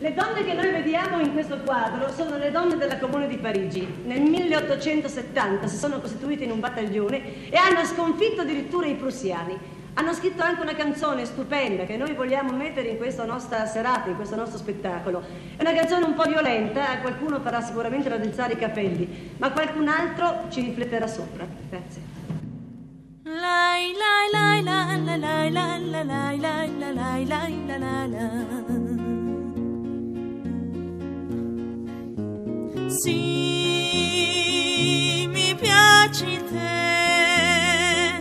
Le donne che noi vediamo in questo quadro sono le donne della Comune di Parigi. Nel 1870 si sono costituite in un battaglione e hanno sconfitto addirittura i prussiani. Hanno scritto anche una canzone stupenda che noi vogliamo mettere in questa nostra serata, in questo nostro spettacolo. È una canzone un po' violenta, a qualcuno farà sicuramente raddrizzare i capelli, ma qualcun altro ci rifletterà sopra. Grazie. Lai lai lai Sì, mi piaci te,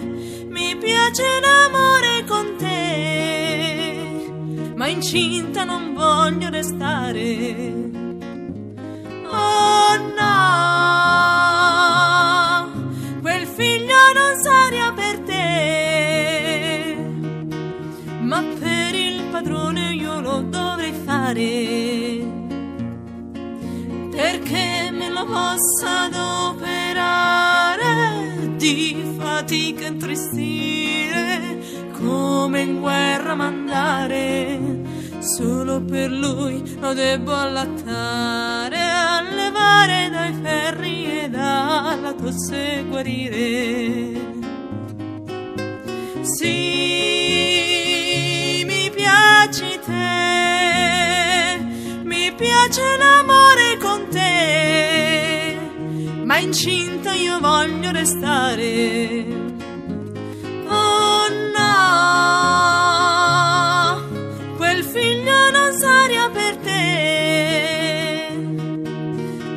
mi piace l'amore con te, ma incinta non voglio restare. Oh no, quel figlio non sarà per te, ma per il padrone io lo dovrei fare perché me lo possa adoperare di fatica e tristire come in guerra mandare solo per lui lo devo allattare allevare dai ferri e dalla tosse guarire. Sì mi piaci te mi piace l'amore incinta io voglio restare. Oh no, quel figlio non sarà per te,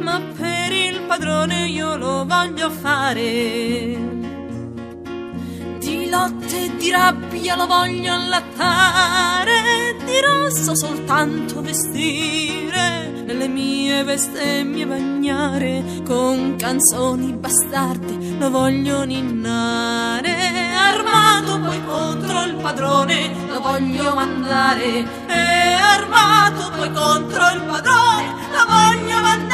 ma per il padrone io lo voglio fare di lotte e di rabbia lo voglio allattare, di rosso soltanto vestire, mie bestemmie bagnare, con canzoni bastarde lo voglio ninnare, armato poi contro il padrone lo voglio mandare, e armato poi contro il padrone lo voglio mandare.